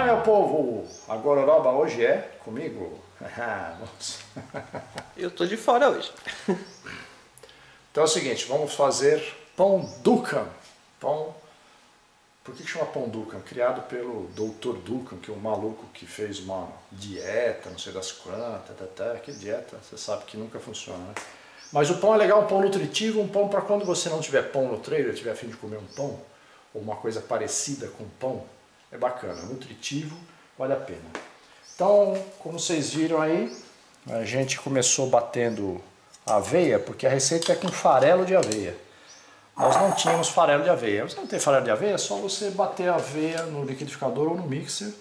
Fala meu povo, a gororoba hoje é comigo? Eu tô de fora hoje. então é o seguinte, vamos fazer pão dukkha. Pão, por que chama pão dukkha? Criado pelo Dr. Dukkha, que é um maluco que fez uma dieta, não sei das quantas, tá, tá, que dieta, você sabe que nunca funciona, né? Mas o pão é legal, um pão nutritivo, um pão para quando você não tiver pão no trailer, tiver afim de comer um pão, ou uma coisa parecida com pão, é bacana, nutritivo, vale a pena. Então, como vocês viram aí, a gente começou batendo aveia, porque a receita é com farelo de aveia. Nós não tínhamos farelo de aveia. Você não tem farelo de aveia, é só você bater a aveia no liquidificador ou no mixer.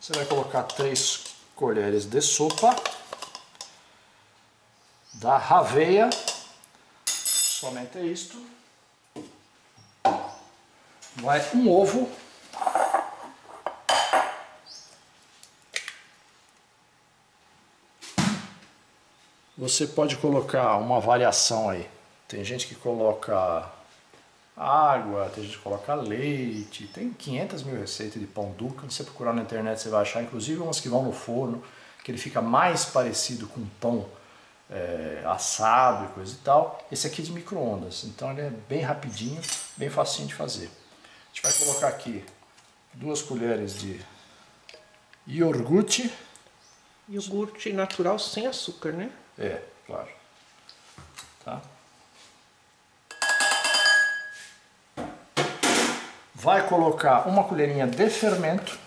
Você vai colocar 3 colheres de sopa da aveia, somente isto. Vai um ovo Você pode colocar uma variação aí. Tem gente que coloca água, tem gente que coloca leite, tem 500 mil receitas de pão duca. Se você procurar na internet você vai achar, inclusive umas que vão no forno, que ele fica mais parecido com pão é, assado e coisa e tal. Esse aqui é de micro-ondas, então ele é bem rapidinho, bem facinho de fazer. A gente vai colocar aqui duas colheres de iogurte. Iogurte natural sem açúcar, né? É, claro. Tá? Vai colocar uma colherinha de fermento.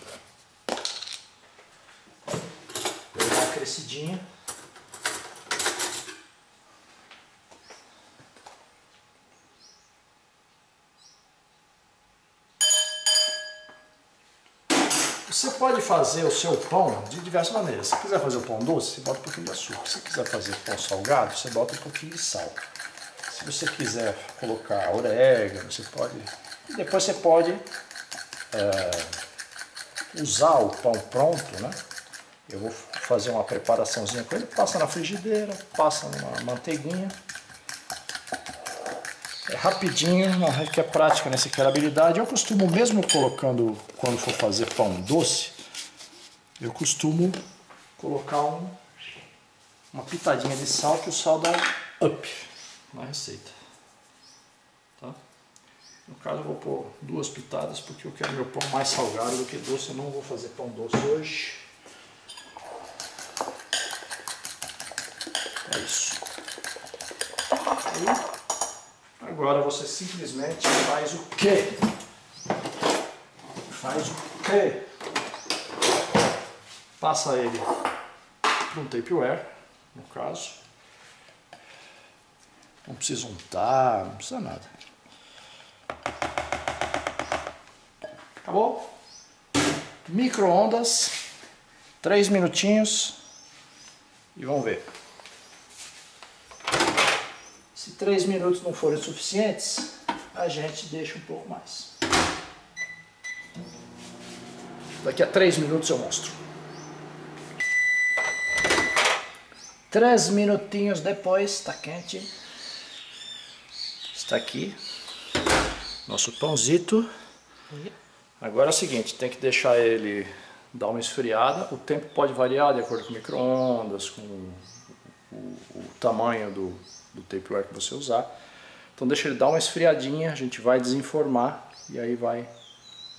Uma crescidinha. Você pode fazer o seu pão de diversas maneiras. Se quiser fazer o pão doce, você bota um pouquinho de açúcar. Se quiser fazer pão salgado, você bota um pouquinho de sal. Se você quiser colocar orégano, você pode... E depois você pode é, usar o pão pronto, né? Eu vou fazer uma preparaçãozinha com ele, passa na frigideira, passa numa manteiguinha. É rapidinho, não requer prática nessa habilidade. Eu costumo, mesmo colocando, quando for fazer pão doce, eu costumo colocar um, uma pitadinha de sal, que o sal dá up na receita. Tá? No caso eu vou pôr duas pitadas, porque eu quero meu pão mais salgado do que doce. Eu não vou fazer pão doce hoje. É isso. Aí, Agora você simplesmente faz o quê? Faz o quê? Passa ele para um tapeware, no caso. Não precisa untar, não precisa nada. Acabou? Micro-ondas, três minutinhos e vamos ver. Três minutos não forem suficientes, a gente deixa um pouco mais. Daqui a três minutos eu mostro. Três minutinhos depois, está quente. Está aqui. Nosso pãozito. Agora é o seguinte, tem que deixar ele dar uma esfriada. O tempo pode variar de acordo com micro-ondas, com o, o tamanho do, do tapeware que você usar. Então deixa ele dar uma esfriadinha, a gente vai desenformar e aí vai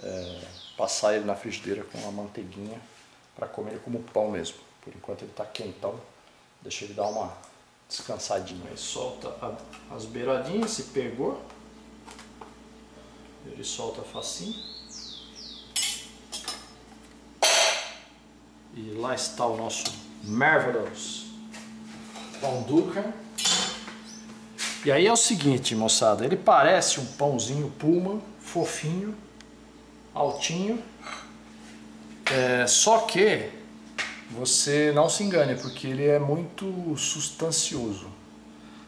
é, passar ele na frigideira com uma manteiguinha para comer como pão mesmo. Por enquanto ele está quentão, deixa ele dar uma descansadinha. Aí solta a, as beiradinhas, se pegou, ele solta facinho. E lá está o nosso Marvelous Pão Duca. E aí é o seguinte, moçada, ele parece um pãozinho Puma, fofinho, altinho, é, só que você não se engane, porque ele é muito sustancioso.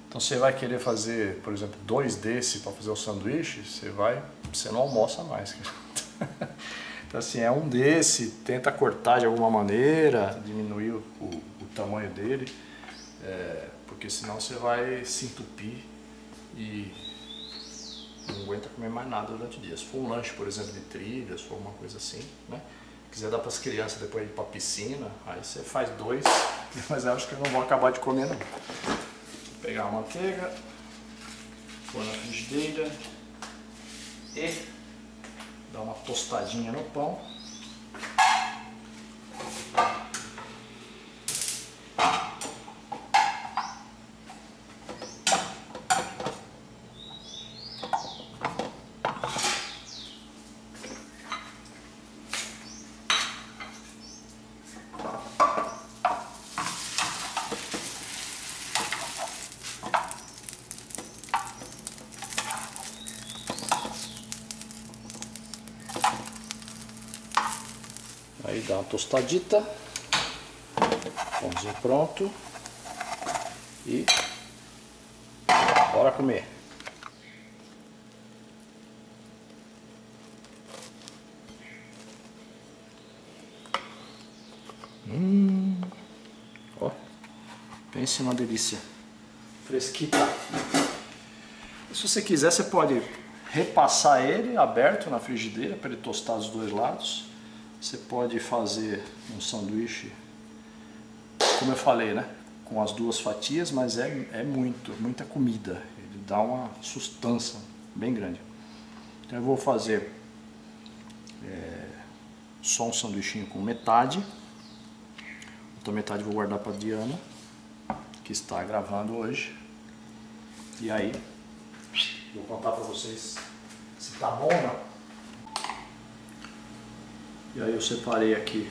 Então você vai querer fazer, por exemplo, dois desse para fazer o sanduíche, você vai, você não almoça mais. então assim, é um desse, tenta cortar de alguma maneira, diminuir o, o, o tamanho dele. É, porque senão você vai se entupir e não aguenta comer mais nada durante o dia. Se for um lanche, por exemplo, de trilha, se for uma coisa assim, né? quiser dar para as crianças depois ir para piscina, aí você faz dois, mas eu acho que eu não vou acabar de comer não. Vou pegar a manteiga, pôr na frigideira e dar uma tostadinha no pão. Aí dá uma tostadita. Pãozinho pronto. E bora comer. Hum. Ó, pense uma delícia. Fresquita. Se você quiser, você pode repassar ele aberto na frigideira para ele tostar dos dois lados. Você pode fazer um sanduíche, como eu falei, né? Com as duas fatias, mas é, é muito, muita comida. Ele dá uma sustância bem grande. Então eu vou fazer é, só um sanduichinho com metade. Outra metade vou guardar para Diana, que está gravando hoje. E aí, vou contar para vocês se tá bom ou não. E aí eu separei aqui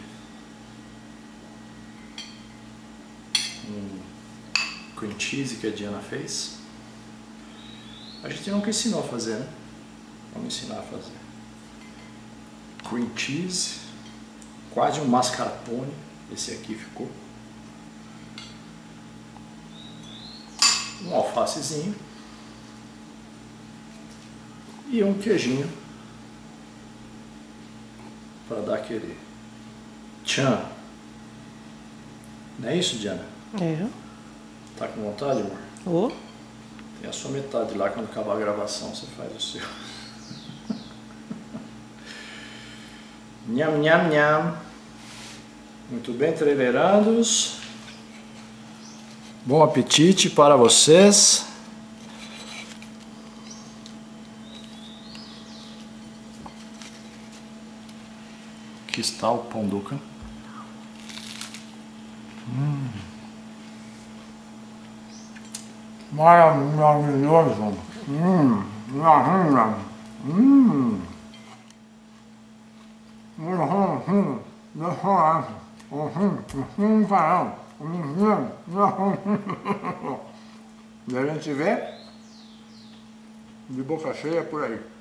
um cream cheese que a Diana fez. A gente nunca ensinou a fazer, né? Vamos ensinar a fazer. Cream cheese, quase um mascarpone, esse aqui ficou. Um alfacezinho e um queijinho para dar aquele tchan. Não é isso, Diana? É. Tá com vontade, amor? Ô, Tem a sua metade lá, quando acabar a gravação você faz o seu. nham, nham, nham. Muito bem, traileirados. Bom apetite para vocês. Aqui está o pão duca. Hum. Maravilhoso. Hum. Hum. Hum. E a gente vê de boca cheia por aí.